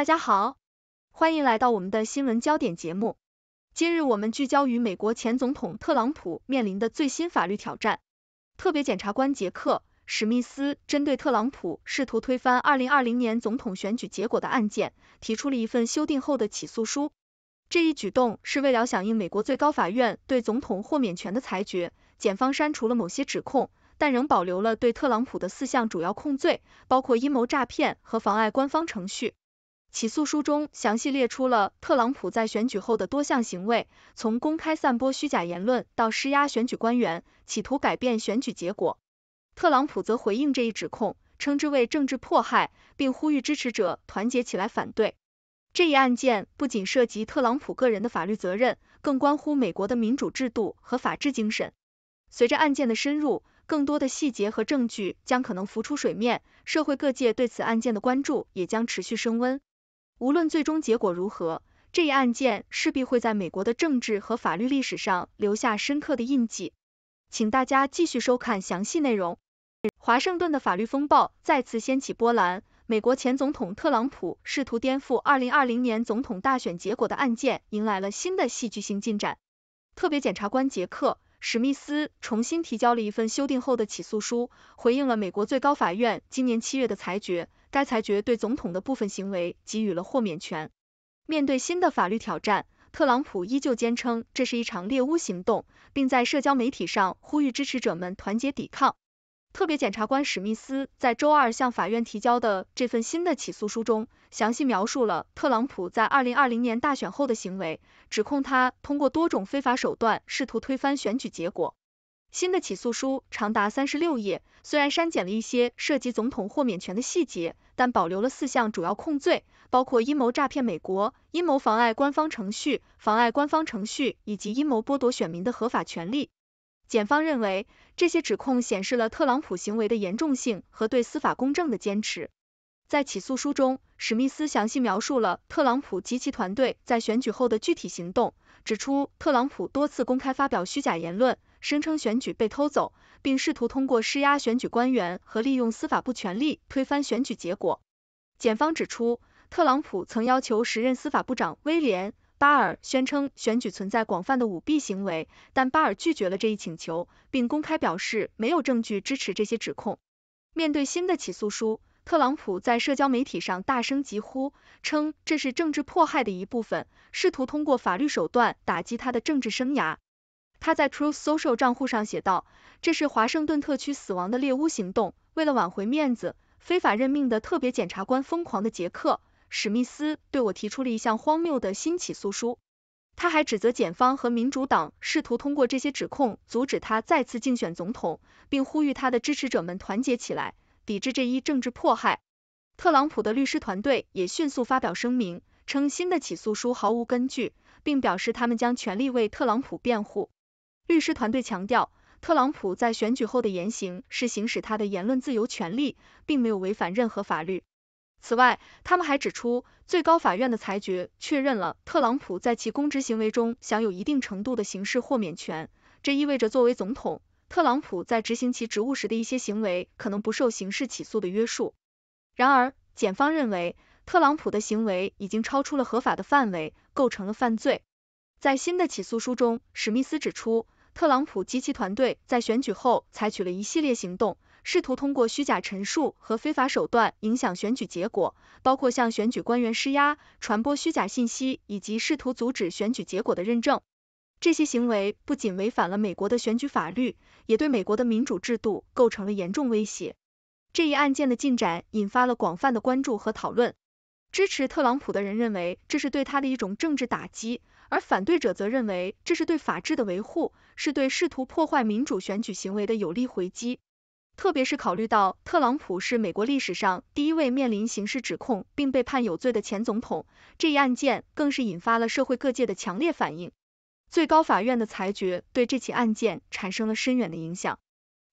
大家好，欢迎来到我们的新闻焦点节目。今日我们聚焦于美国前总统特朗普面临的最新法律挑战。特别检察官杰克·史密斯针对特朗普试图推翻2020年总统选举结果的案件，提出了一份修订后的起诉书。这一举动是为了响应美国最高法院对总统豁免权的裁决，检方删除了某些指控。但仍保留了对特朗普的四项主要控罪，包括阴谋诈骗和妨碍官方程序。起诉书中详细列出了特朗普在选举后的多项行为，从公开散播虚假言论到施压选举官员，企图改变选举结果。特朗普则回应这一指控，称之为政治迫害，并呼吁支持者团结起来反对。这一案件不仅涉及特朗普个人的法律责任，更关乎美国的民主制度和法治精神。随着案件的深入，更多的细节和证据将可能浮出水面，社会各界对此案件的关注也将持续升温。无论最终结果如何，这一案件势必会在美国的政治和法律历史上留下深刻的印记。请大家继续收看详细内容。华盛顿的法律风暴再次掀起波澜，美国前总统特朗普试图颠覆2020年总统大选结果的案件迎来了新的戏剧性进展。特别检察官杰克。史密斯重新提交了一份修订后的起诉书，回应了美国最高法院今年七月的裁决。该裁决对总统的部分行为给予了豁免权。面对新的法律挑战，特朗普依旧坚称这是一场猎巫行动，并在社交媒体上呼吁支持者们团结抵抗。特别检察官史密斯在周二向法院提交的这份新的起诉书中，详细描述了特朗普在2020年大选后的行为，指控他通过多种非法手段试图推翻选举结果。新的起诉书长达三十六页，虽然删减了一些涉及总统豁免权的细节，但保留了四项主要控罪，包括阴谋诈骗美国、阴谋妨碍官方程序、妨碍官方程序以及阴谋剥夺选民的合法权利。检方认为，这些指控显示了特朗普行为的严重性和对司法公正的坚持。在起诉书中，史密斯详细描述了特朗普及其团队在选举后的具体行动，指出特朗普多次公开发表虚假言论，声称选举被偷走，并试图通过施压选举官员和利用司法部权力推翻选举结果。检方指出，特朗普曾要求时任司法部长威廉。巴尔宣称选举存在广泛的舞弊行为，但巴尔拒绝了这一请求，并公开表示没有证据支持这些指控。面对新的起诉书，特朗普在社交媒体上大声疾呼，称这是政治迫害的一部分，试图通过法律手段打击他的政治生涯。他在 Truth Social 账户上写道：“这是华盛顿特区死亡的猎巫行动，为了挽回面子，非法任命的特别检察官疯狂的杰克。”史密斯对我提出了一项荒谬的新起诉书，他还指责检方和民主党试图通过这些指控阻止他再次竞选总统，并呼吁他的支持者们团结起来，抵制这一政治迫害。特朗普的律师团队也迅速发表声明，称新的起诉书毫无根据，并表示他们将全力为特朗普辩护。律师团队强调，特朗普在选举后的言行是行使他的言论自由权利，并没有违反任何法律。此外，他们还指出，最高法院的裁决确认了特朗普在其公职行为中享有一定程度的刑事豁免权。这意味着，作为总统，特朗普在执行其职务时的一些行为可能不受刑事起诉的约束。然而，检方认为，特朗普的行为已经超出了合法的范围，构成了犯罪。在新的起诉书中，史密斯指出，特朗普及其团队在选举后采取了一系列行动。试图通过虚假陈述和非法手段影响选举结果，包括向选举官员施压、传播虚假信息以及试图阻止选举结果的认证。这些行为不仅违反了美国的选举法律，也对美国的民主制度构成了严重威胁。这一案件的进展引发了广泛的关注和讨论。支持特朗普的人认为这是对他的一种政治打击，而反对者则认为这是对法治的维护，是对试图破坏民主选举行为的有力回击。特别是考虑到特朗普是美国历史上第一位面临刑事指控并被判有罪的前总统，这一案件更是引发了社会各界的强烈反应。最高法院的裁决对这起案件产生了深远的影响。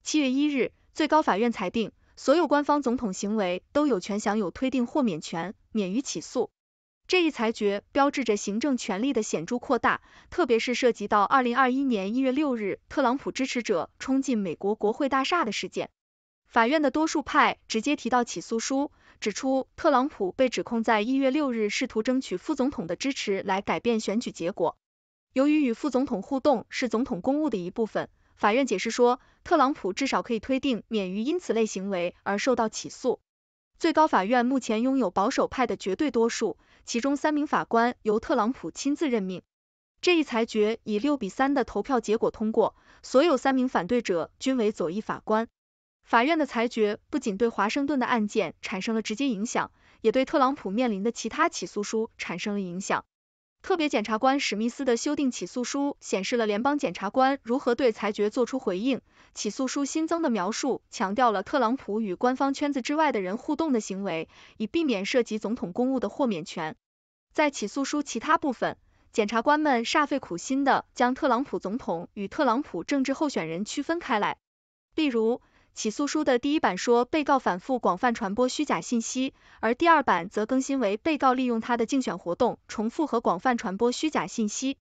七月一日，最高法院裁定，所有官方总统行为都有权享有推定豁免权，免于起诉。这一裁决标志着行政权力的显著扩大，特别是涉及到二零二一年一月六日特朗普支持者冲进美国国会大厦的事件。法院的多数派直接提到起诉书，指出特朗普被指控在一月六日试图争取副总统的支持来改变选举结果。由于与副总统互动是总统公务的一部分，法院解释说，特朗普至少可以推定免于因此类行为而受到起诉。最高法院目前拥有保守派的绝对多数，其中三名法官由特朗普亲自任命。这一裁决以六比三的投票结果通过，所有三名反对者均为左翼法官。法院的裁决不仅对华盛顿的案件产生了直接影响，也对特朗普面临的其他起诉书产生了影响。特别检察官史密斯的修订起诉书显示了联邦检察官如何对裁决作出回应。起诉书新增的描述强调了特朗普与官方圈子之外的人互动的行为，以避免涉及总统公务的豁免权。在起诉书其他部分，检察官们煞费苦心的将特朗普总统与特朗普政治候选人区分开来，例如。起诉书的第一版说被告反复广泛传播虚假信息，而第二版则更新为被告利用他的竞选活动重复和广泛传播虚假信息。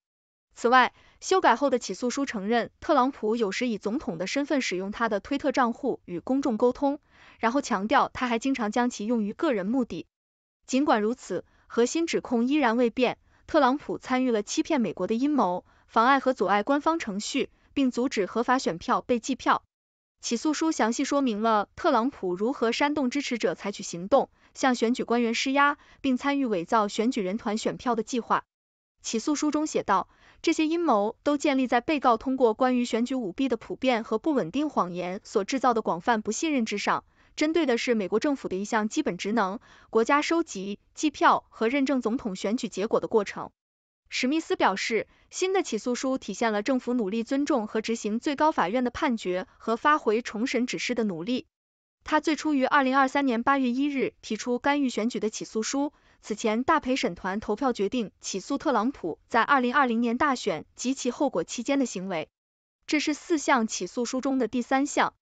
此外，修改后的起诉书承认特朗普有时以总统的身份使用他的推特账户与公众沟通，然后强调他还经常将其用于个人目的。尽管如此，核心指控依然未变，特朗普参与了欺骗美国的阴谋，妨碍和阻碍官方程序，并阻止合法选票被计票。起诉书详细说明了特朗普如何煽动支持者采取行动，向选举官员施压，并参与伪造选举人团选票的计划。起诉书中写道，这些阴谋都建立在被告通过关于选举舞弊的普遍和不稳定谎言所制造的广泛不信任之上，针对的是美国政府的一项基本职能——国家收集、计票和认证总统选举结果的过程。史密斯表示，新的起诉书体现了政府努力尊重和执行最高法院的判决和发回重审指示的努力。他最初于二零二三年八月一日提出干预选举的起诉书，此前大陪审团投票决定起诉特朗普在二零二零年大选及其后果期间的行为。这是四项起诉书中的第三项。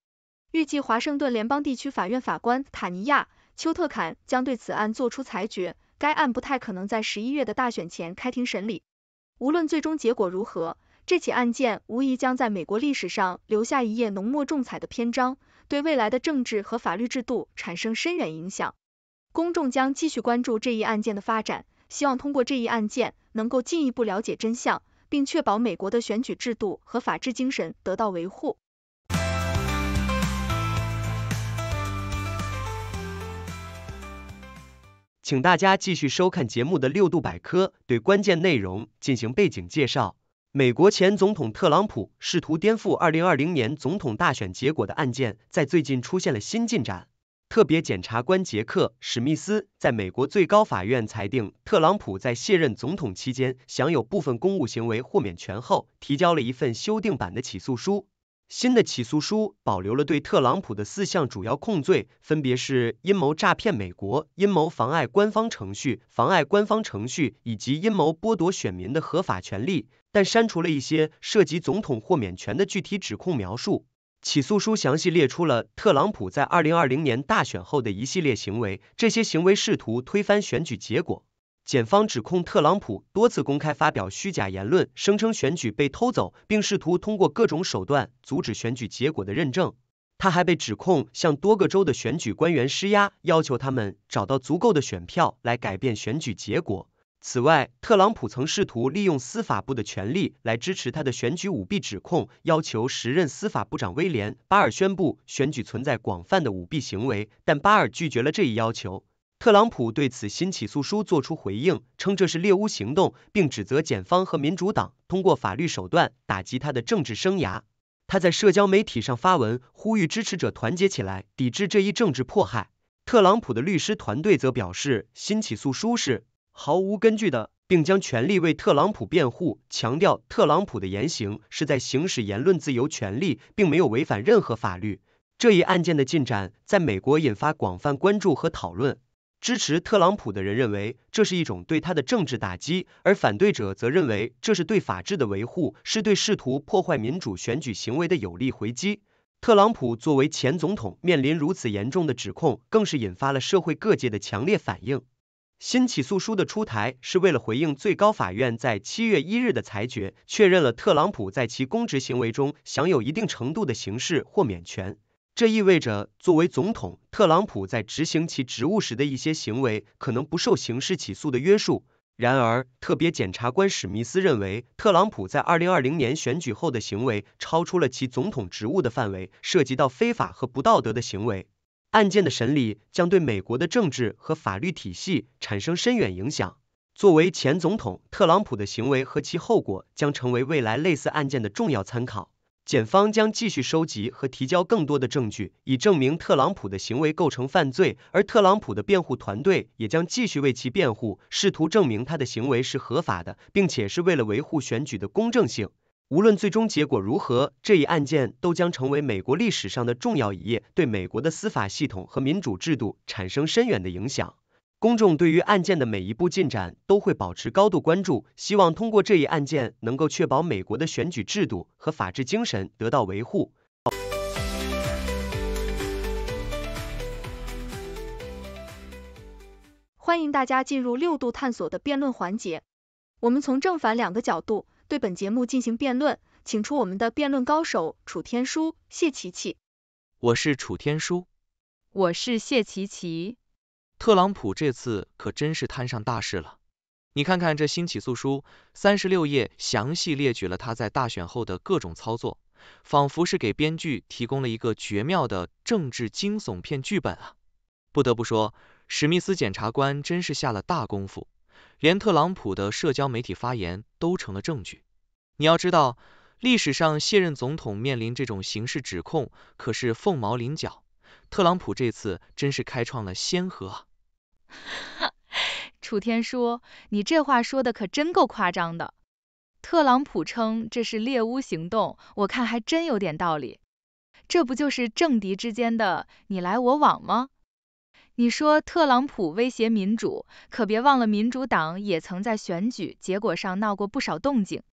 预计华盛顿联邦地区法院法官塔尼亚·丘特坎将对此案作出裁决。该案不太可能在十一月的大选前开庭审理。无论最终结果如何，这起案件无疑将在美国历史上留下一页浓墨重彩的篇章，对未来的政治和法律制度产生深远影响。公众将继续关注这一案件的发展，希望通过这一案件能够进一步了解真相，并确保美国的选举制度和法治精神得到维护。请大家继续收看节目的六度百科，对关键内容进行背景介绍。美国前总统特朗普试图颠覆二零二零年总统大选结果的案件，在最近出现了新进展。特别检察官杰克·史密斯在美国最高法院裁定特朗普在卸任总统期间享有部分公务行为豁免权后，提交了一份修订版的起诉书。新的起诉书保留了对特朗普的四项主要控罪，分别是阴谋诈骗美国、阴谋妨碍官方程序、妨碍官方程序以及阴谋剥夺选民的合法权利，但删除了一些涉及总统豁免权的具体指控描述。起诉书详细列出了特朗普在二零二零年大选后的一系列行为，这些行为试图推翻选举结果。检方指控特朗普多次公开发表虚假言论，声称选举被偷走，并试图通过各种手段阻止选举结果的认证。他还被指控向多个州的选举官员施压，要求他们找到足够的选票来改变选举结果。此外，特朗普曾试图利用司法部的权力来支持他的选举舞弊指控，要求时任司法部长威廉·巴尔宣布选举存在广泛的舞弊行为，但巴尔拒绝了这一要求。特朗普对此新起诉书作出回应，称这是猎巫行动，并指责检方和民主党通过法律手段打击他的政治生涯。他在社交媒体上发文，呼吁支持者团结起来，抵制这一政治迫害。特朗普的律师团队则表示，新起诉书是毫无根据的，并将全力为特朗普辩护，强调特朗普的言行是在行使言论自由权利，并没有违反任何法律。这一案件的进展在美国引发广泛关注和讨论。支持特朗普的人认为这是一种对他的政治打击，而反对者则认为这是对法治的维护，是对试图破坏民主选举行为的有力回击。特朗普作为前总统面临如此严重的指控，更是引发了社会各界的强烈反应。新起诉书的出台是为了回应最高法院在七月一日的裁决，确认了特朗普在其公职行为中享有一定程度的刑事豁免权。这意味着作为总统，特朗普在执行其职务时的一些行为可能不受刑事起诉的约束。然而，特别检察官史密斯认为，特朗普在二零二零年选举后的行为超出了其总统职务的范围，涉及到非法和不道德的行为。案件的审理将对美国的政治和法律体系产生深远影响。作为前总统，特朗普的行为和其后果将成为未来类似案件的重要参考。检方将继续收集和提交更多的证据，以证明特朗普的行为构成犯罪，而特朗普的辩护团队也将继续为其辩护，试图证明他的行为是合法的，并且是为了维护选举的公正性。无论最终结果如何，这一案件都将成为美国历史上的重要一页，对美国的司法系统和民主制度产生深远的影响。公众对于案件的每一步进展都会保持高度关注，希望通过这一案件能够确保美国的选举制度和法治精神得到维护。欢迎大家进入六度探索的辩论环节，我们从正反两个角度对本节目进行辩论，请出我们的辩论高手楚天舒、谢琪琪。我是楚天舒，我是谢琪琪。特朗普这次可真是摊上大事了。你看看这新起诉书，三十六页详细列举了他在大选后的各种操作，仿佛是给编剧提供了一个绝妙的政治惊悚片剧本啊！不得不说，史密斯检察官真是下了大功夫，连特朗普的社交媒体发言都成了证据。你要知道，历史上卸任总统面临这种刑事指控可是凤毛麟角。特朗普这次真是开创了先河啊！楚天舒，你这话说的可真够夸张的。特朗普称这是猎巫行动，我看还真有点道理。这不就是政敌之间的你来我往吗？你说特朗普威胁民主，可别忘了民主党也曾在选举结果上闹过不少动静。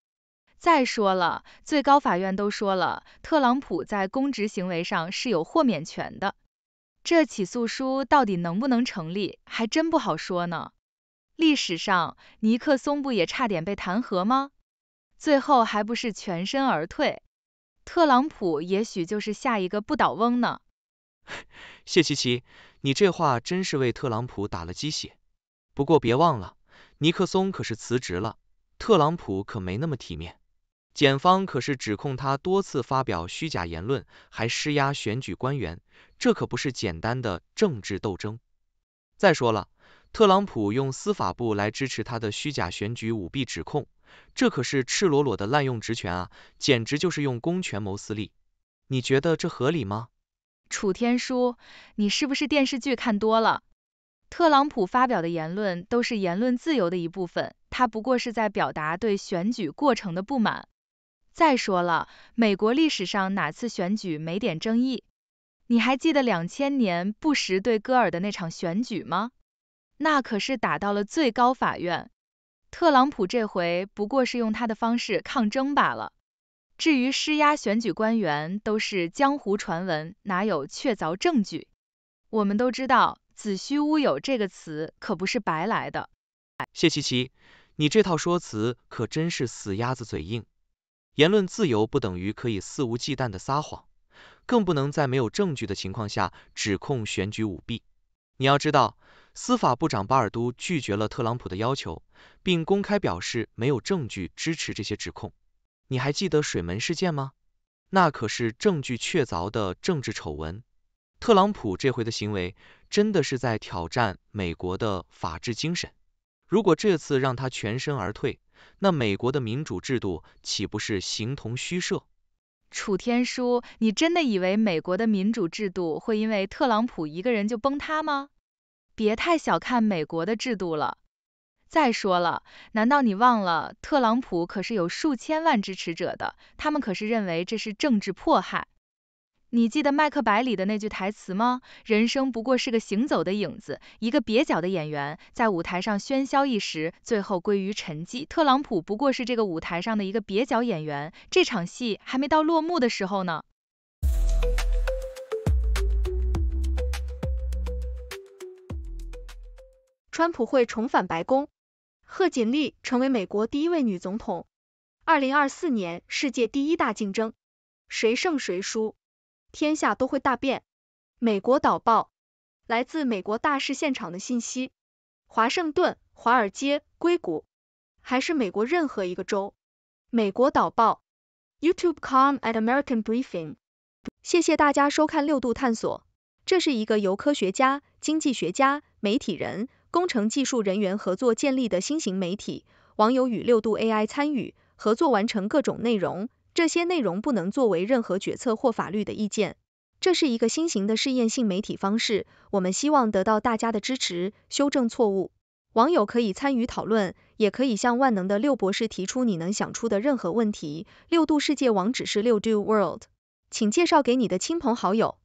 再说了，最高法院都说了，特朗普在公职行为上是有豁免权的。这起诉书到底能不能成立，还真不好说呢。历史上，尼克松不也差点被弹劾吗？最后还不是全身而退。特朗普也许就是下一个不倒翁呢。谢琪琪，你这话真是为特朗普打了鸡血。不过别忘了，尼克松可是辞职了，特朗普可没那么体面。检方可是指控他多次发表虚假言论，还施压选举官员，这可不是简单的政治斗争。再说了，特朗普用司法部来支持他的虚假选举舞弊指控，这可是赤裸裸的滥用职权啊，简直就是用公权谋私利。你觉得这合理吗？楚天舒，你是不是电视剧看多了？特朗普发表的言论都是言论自由的一部分，他不过是在表达对选举过程的不满。再说了，美国历史上哪次选举没点争议？你还记得两千年布什对戈尔的那场选举吗？那可是打到了最高法院。特朗普这回不过是用他的方式抗争罢了。至于施压选举官员，都是江湖传闻，哪有确凿证据？我们都知道“子虚乌有”这个词可不是白来的。谢琪琪，你这套说辞可真是死鸭子嘴硬。言论自由不等于可以肆无忌惮的撒谎，更不能在没有证据的情况下指控选举舞弊。你要知道，司法部长巴尔都拒绝了特朗普的要求，并公开表示没有证据支持这些指控。你还记得水门事件吗？那可是证据确凿的政治丑闻。特朗普这回的行为真的是在挑战美国的法治精神。如果这次让他全身而退，那美国的民主制度岂不是形同虚设？楚天舒，你真的以为美国的民主制度会因为特朗普一个人就崩塌吗？别太小看美国的制度了。再说了，难道你忘了特朗普可是有数千万支持者的，他们可是认为这是政治迫害。你记得《麦克白》里的那句台词吗？人生不过是个行走的影子，一个蹩脚的演员在舞台上喧嚣一时，最后归于沉寂。特朗普不过是这个舞台上的一个蹩脚演员，这场戏还没到落幕的时候呢。川普会重返白宫，贺锦丽成为美国第一位女总统。二零二四年世界第一大竞争，谁胜谁输？天下都会大变。美国导报，来自美国大事现场的信息。华盛顿、华尔街、硅谷，还是美国任何一个州。美国导报，YouTube.com at American Briefing。谢谢大家收看六度探索，这是一个由科学家、经济学家、媒体人、工程技术人员合作建立的新型媒体。网友与六度 AI 参与合作完成各种内容，这些内容不能作为任何决策或法律的意见。这是一个新型的试验性媒体方式，我们希望得到大家的支持，修正错误。网友可以参与讨论，也可以向万能的六博士提出你能想出的任何问题。六度世界网址是六 do world，请介绍给你的亲朋好友。